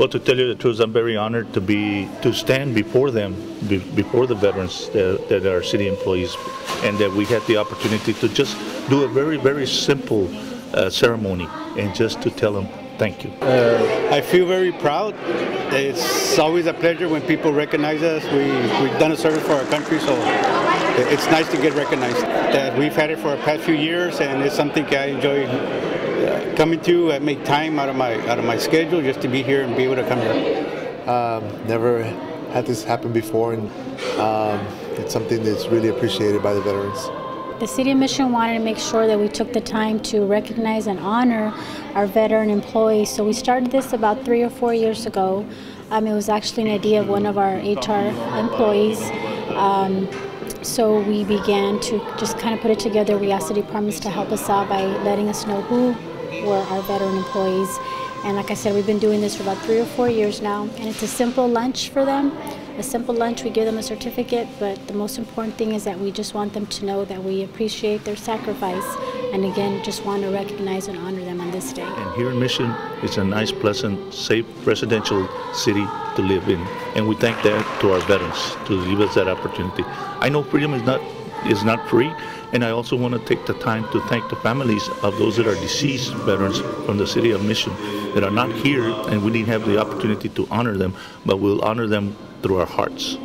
Well, to tell you the truth, I'm very honored to be to stand before them, be, before the veterans that, that, are city employees, and that we had the opportunity to just do a very, very simple uh, ceremony and just to tell them thank you. I feel very proud. It's always a pleasure when people recognize us. We, we've done a service for our country, so it's nice to get recognized. That we've had it for the past few years, and it's something I enjoy uh, coming to. I make time out of my out of my schedule just to be here and be able to come here. Um, never had this happen before, and um, it's something that's really appreciated by the veterans. The City of Mission wanted to make sure that we took the time to recognize and honor our veteran employees. So we started this about three or four years ago. Um, it was actually an idea of one of our HR employees. Um, so we began to just kind of put it together. We asked the departments to help us out by letting us know who were our veteran employees. And like I said, we've been doing this for about three or four years now. And it's a simple lunch for them. A simple lunch, we give them a certificate, but the most important thing is that we just want them to know that we appreciate their sacrifice. And again, just want to recognize and honor them on this day. And here in Mission, it's a nice, pleasant, safe, residential city to live in. And we thank that to our veterans to give us that opportunity. I know freedom is not is not free, and I also want to take the time to thank the families of those that are deceased veterans from the city of Mission that are not here, and we didn't have the opportunity to honor them, but we'll honor them through our hearts.